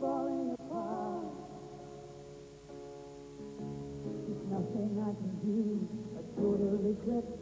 falling apart. There's nothing I can do but totally to regret